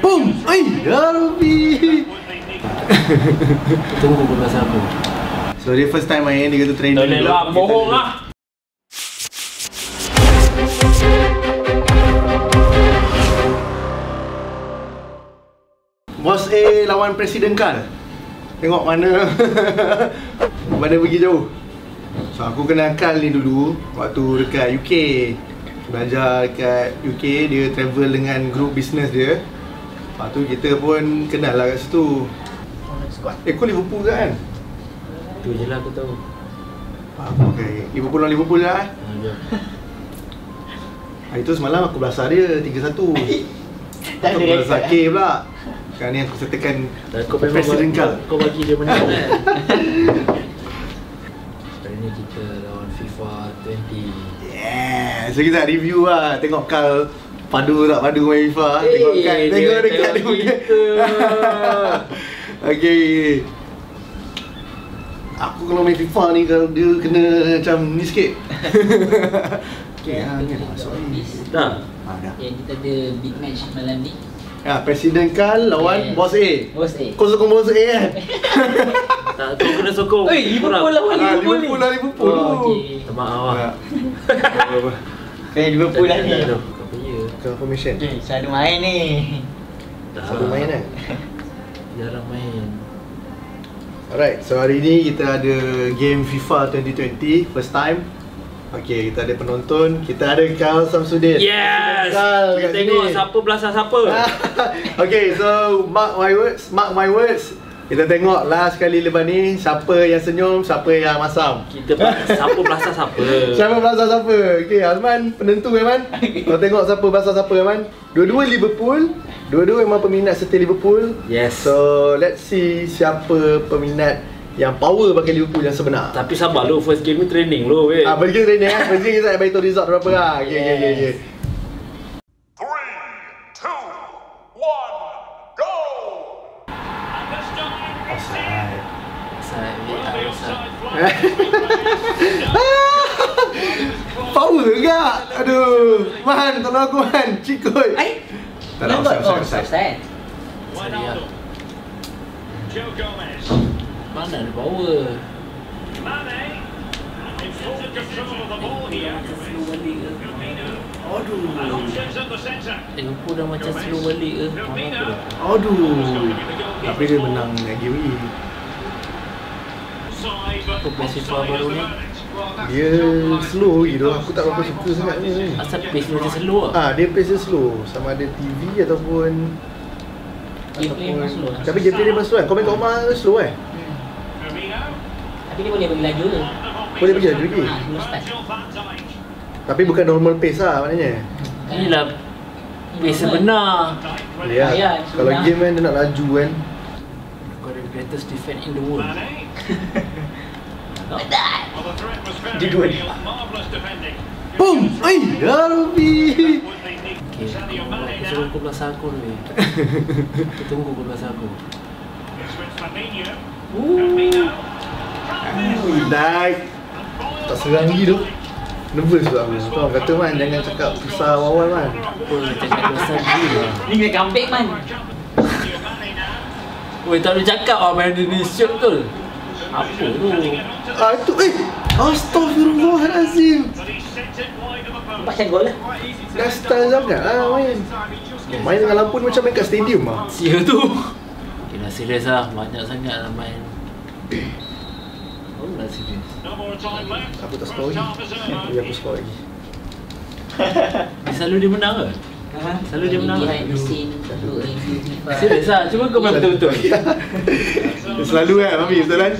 Boom! Oi, ya Rabbi. Tunggu pun pasal aku. So dia first time main dia kata training. Tak boleh lah, bohong lah. Bos A lawan Presiden Kal. Tengok mana mana pergi jauh. So aku kenal Kal ni dulu waktu dekat UK. Belajar dekat UK, dia travel dengan group business dia. Lepas tu kita pun kenal lah kat situ. Eh kau Liverpool ke kan? Tu je lah aku tahu. Ah, okay. Liverpool lawan Liverpool lah eh. Ha, jom. Hari tu semalam aku belasah dia 3-1 Aku Tak ada belasah rekod, K pula Sekarang ni aku sertakan Dan kau memang Kal Kau bagi dia menang kan? Hari ni kita lawan FIFA 20. Yeah So kita review lah Tengok Kal Padu tak padu main FIFA Eh, Tengok dia Tengok dekat dia punya. Okay Aku kalau main FIFA ni Kalau dia kena macam ni sikit Okay, ha, ni dah masuk ni Dah. ha, dah Yang kita ada big match malam ni Ya, Presiden Kal lawan Yes. Bos A Bos A Kau sokong Bos A kan? Tak, kau kena sokong. Eh, Liverpool Korang. lawan Ah, Liverpool ni. Liverpool lah Liverpool Oh, okey. Tak maaf lah. Ya. Apa-apa. Kan Liverpool lah ni ya? Confirmation Okay, selalu main ni Tak Selalu main kan? Jarang main. Alright, so hari ni kita ada game FIFA 2020 First time Okay, kita ada penonton Kita ada Kal Samsudin Yes! Kal Kita tengok sini. siapa belasah siapa. okay, so mark my words Mark my words kita tengok lah sekali lepas ni Siapa yang senyum, siapa yang masam. Kita siapa belasah siapa? Siapa belasah siapa? Okay, Azman penentu ya, Azman. Kau tengok siapa belasah siapa Azman. Dua-dua Liverpool Dua-dua memang peminat setia Liverpool. Yes. So, let's see siapa peminat yang power pakai Liverpool yang sebenar. Tapi sabar lo, first game ni training lo weh. Ah, first game training eh? First game kita nak bagi tahu result berapa lah Okey, okey, okey. 3, 2, 1 Offside. Power ke? Aduh. Man, tolong aku man. Cikut. Ai Tak offside, offside. offside Saya. Joe Gomez. Mana ada power? Mane. In full control of the ball here. Options at the centre. Liverpool dah macam slow balik ke? Aduh. Tapi dia menang but Apa best FIFA baru ni? Dia slow gitu. Aku tak berapa suka sangat ni. Asal pace dia macam slow. Ah, dia pace dia slow. Sama ada TV ataupun Gameplay slow tapi gameplay dia memang slow kan. Kau main kat rumah slow kan? Firmino. Tapi dia boleh pergi laju ke Boleh pergi laju lagi. Ha, van Dijk. Tapi bukan normal pace lah maknanya. Inilah pace sebenar. Ya. Kalau game kan dia nak laju kan. Greatest defense in the world. Was very Dia dua ni. Boom! They need Okay, aku suruh now? kau belasah aku ni. Aku tunggu aku. With Fabinho. Ooh. Dah tak serang lagi tu. Nervous pula aku. Kau kata man jangan cakap susah awal-awal man. Apa cakap belasah dulu lah. Ni kena comeback man. Weh tak boleh cakap lah main Indonesia tu. Apa tu? Ah itu eh Astaghfirullahalazim. Empat macam gol lah Dah style sangat lah main. Main dengan lampu ni macam main kat stadium ah. Sia tu. Okay dah serius lah. Banyak sangat lah main. Oh dah serius. Aku tak score lagi. Aku score lagi. Dia selalu dia menang ke? Selalu dia menang. Behind the scene Serius lah. Cuba kau main betul-betul. Selalu kan Mami betul kan?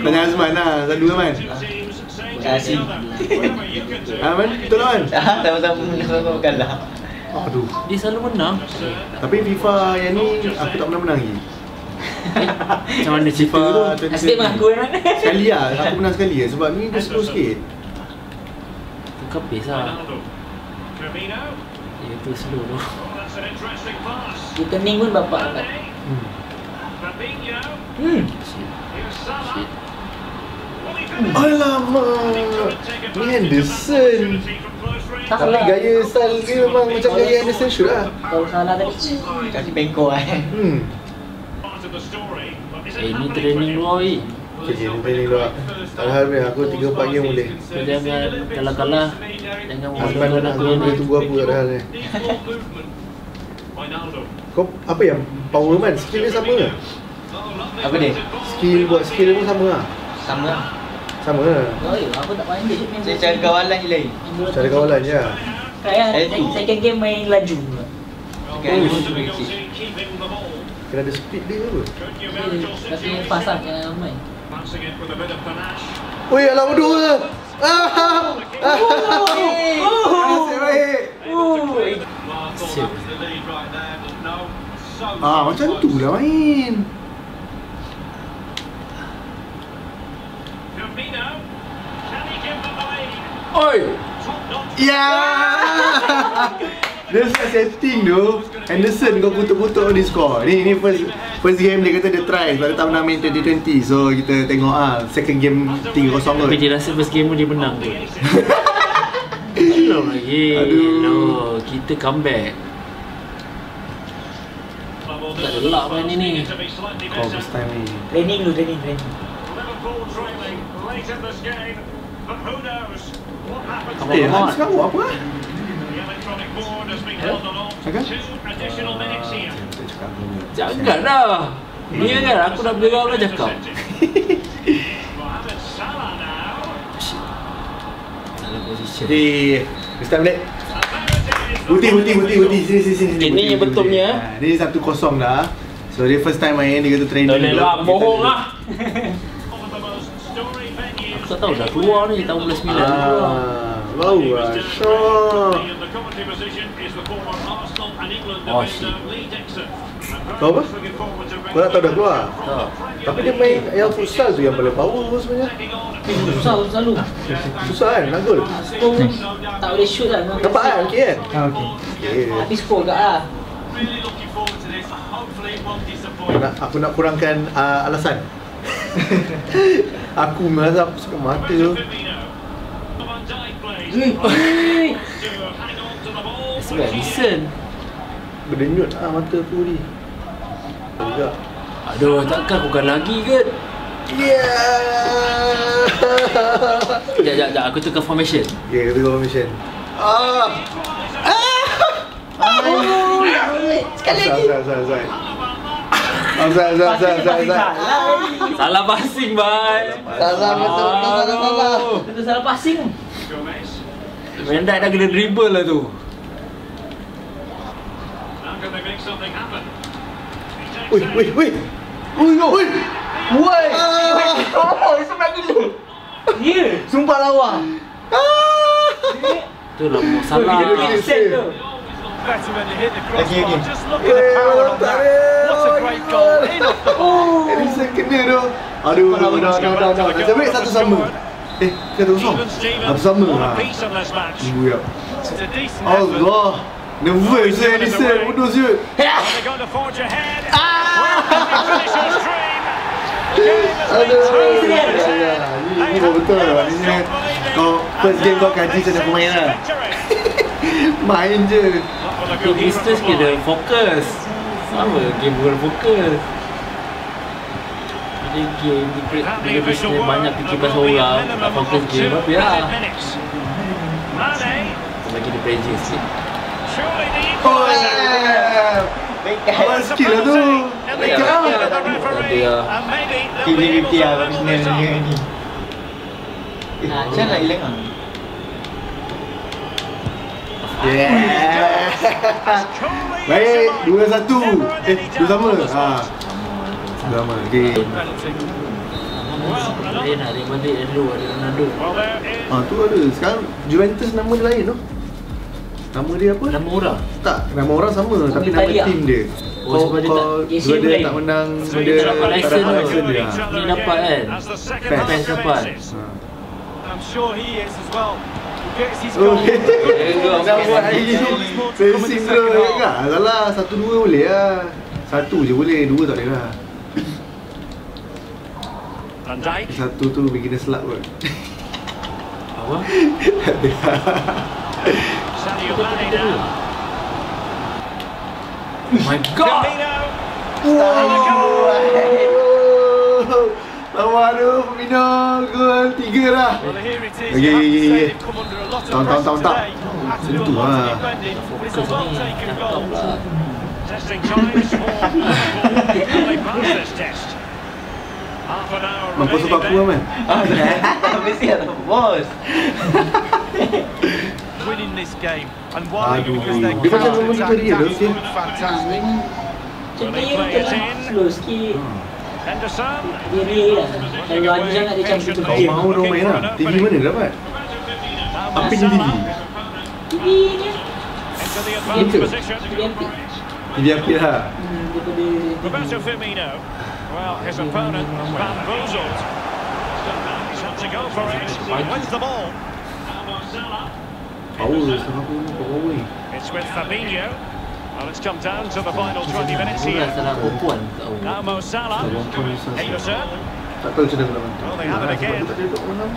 Tanya Azman lah Selalu kan man? To Kasih. Ha man? Betul lah man? Ah, Sama-sama menang kalah Aduh Dia selalu menang. Tapi FIFA yang ni Aku tak pernah menang lagi Macam mana? FIFA Asyik mengaku kan Sekali lah Aku menang sekali lah Sebab ni dia slow sikit Tukar pace lah. Dia tu slow tu. Pass. Returning pun bapak Mane. hmm. Hmm Shit. Finish? Alamak Ni Henderson Tak Tapi lah. gaya style dia memang macam gaya Anderson shoot lah Kalau salah tadi. Kasi bengkok eh. Hmm Eh ni training away? Luar weh Okay, okay, nanti ni dulu Alhamdulillah, aku 3-4 game boleh Kau jangan kalah-kalah Jangan Azman aku tunggu yang dia ni tunggu apa kat dalam ni Kau apa yang power man? Skill dia sama ke? Apa dia? Skill buat skill dia pun sama lah Sama lah. Sama lah Oh, ya, aku tak main Saya bola. cara kawalan je lain. Cara tu. kawalan je lah Kayak Eh, tu. second game main laju. Kan? Kena ada speed dia ke apa? Tapi fast lah jangan main. Oi, alah bodoh ke? Ah! Nasib baik. Ah, macam tu lah main. Oi. Ya! Dia set setting tu Henderson kau putuk-putuk di score Ni ni first first game dia kata dia try Sebab dia tak pernah main 2020 So kita tengok ah Second game 3-0 kot Tapi dia rasa first game pun dia menang tu Belum lagi Aduh. Hello Kita comeback Tak ada luck main ni ni Oh first time ni Training dulu, training, training. Eh, sekarang buat apa lah? The electronic board has been held aloft. Cakap dah Ni kan aku dah bela kau cakap. There it is. Buti, buti, buti, buti Sini, sini, sini Ini yang buti, betul buti. punya, Ha, Dia satu kosong dah. So dia first time main Dia kata training Tak lah bohong lah. Aku tak tahu dah keluar ni tahun 19 dah keluar Ah, Bau lah Syok Oh, shit. Kau apa? Kau tak tahu dah keluar? Tak Tapi dia main yang futsal tu yang paling power pun sebenarnya Susah selalu. Susah kan nak gol Skor tak boleh shoot lah. Nampak kan okey kan? Ah, okey. Okay. Tapi skor kat lah. Aku nak, aku nak kurangkan uh, alasan Aku merasa aku suka mata tu the ball. Sebab listen Berdenyut lah mata aku ni. Juga Aduh takkan aku kan lagi ke? Yeah. Sekejap, sekejap, sekejap. Aku tukar formation. Okay, kita go mission Ah. Sekali lagi. Zai, Zai, Zai Zai, Zai, Zai, Zai, Zai Salah. passing, bye Salah betul, betul, salah, salah. Itu salah passing. Mendak dah kena dribble lah tu can they make something happen? He takes Ui, it. ui, ui Ui, ui Ui Oh, sebelah dulu Ya. Sumpah lawa Ah Tu lah mau salah Dia kena save. tu. Okey, okey. Eh, tak ada. Oh, Edison kena tu. Aduh, dah, dah, dah, dah. Nasib baik satu sama. Eh, kosong. Even Stevens, Satu sama. match. Tunggu ya. Allah. Nervous saya Edison. Bodoh siut. Ahead? Well, can he finish his dream? Aduh. Ya, ya. Ini, ini betul. Ini kau first game kau kaji sana pemain lah. Main je. Tapi business kena fokus Sama game bukan fokus Jadi game di bila business banyak fikir pasal orang Tak fokus game apa ya Lagi dia pressure sikit surely the Oh, equaliser. skill lah tu. The Ya, ya, Ya. to lah up. ni. Eh, macam nak hilang ah? Yeah. Baik, dua satu. Eh, dua sama. Ha. Dua sama. Okey. Lain Real Madrid dan dulu ada Ronaldo Well, there is Ah, tu ada. Sekarang Juventus nama dia lain tu. Nama dia apa? Nama orang Tak, nama orang sama tapi nama Italia. tim dia. Oh, sebab dia tak- JC sebab dia tak menang Sebab dia dia tak dapat license tu. license dia. Ni dapat kan? Fans dapat. Ha. I'm sure he is as well. Gets his Oh, goal. dah buat lagi. Racing bro. Tak, salah. Satu dua boleh lah. Satu je boleh, dua tak boleh lah. Van Dijk. Satu tu beginner slap kot. Apa? Sadio Mane now. Oh my god. Firmino. Lawan tu Firmino gol tiga dah. Well, here it is. Okay, You have to yeah, say yeah. they've come under a lot of Tahu, tahu, pressure tahu, tahu. today. Had to do a Sentuh, lot to ah. defend it, but it's a Fokus well ni taken cakap goal. pula. Testing times for Liverpool. Will they pass this test? Half an hour Mampu sebab aku then. man. Mesti ada bos. Winning this game and why? Aduh. Because they counter dia, attack okey. fantastic. Macam dia tengah slow sikit. Henderson. Diri lah. Kalau sangat dia macam betul Kau mahu orang main lah. TV mana dapat? Apa ni TV? TV dia. into the advanced Itu. TV apik lah. Hmm, Roberto Firmino. Well, his opponent bamboozled. He's had to go for it. He wins the ball. Power setengah pun power ni. It's with Fabinho. Well, it's come down to the final 20 minutes Aku here. dah salah perempuan tahu. Now Mo Salah. Henderson. Tak tahu macam mana nak bantu. Well, they have it Ah, again. Sebab tu tak ada duduk malam.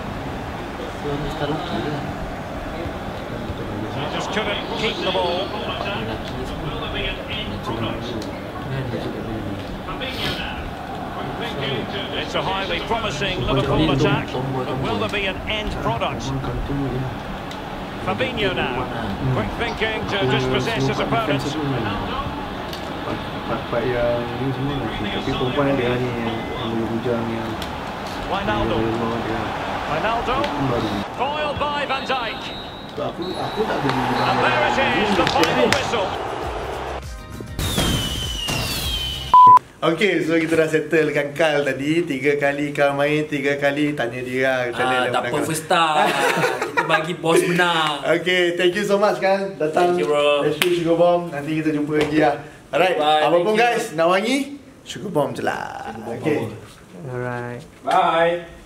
So Mr. Lucky lah. He just couldn't keep the ball. Lelaki semua. Macam mana? Kan dia cakap dia ni. It's a highly promising Liverpool attack. But will there be an end product? Fabinho now. Quick thinking to Aku dispossess his semua pakai opponent. fans semua. Part-part yang ni semua lagi. Tapi perempuan ada ni yang yang bujang yang Wijnaldum. yang dia. Wijnaldum. Aku baru. Foiled by Van Dijk. And there it is, the final whistle. Okay, so kita dah settlekan Kal tadi Tiga kali Kal main, tiga kali tanya dia lah macam mana Ah, tak apa first time. Bagi bos menang. Okay, thank you so much Kal Datang Thank you, bro. Let's shoot Sugar Bomb Nanti kita jumpa lagi lah Alright, Bye, apa pun guys Nak wangi Sugar Bomb je lah Okay Alright. Bye.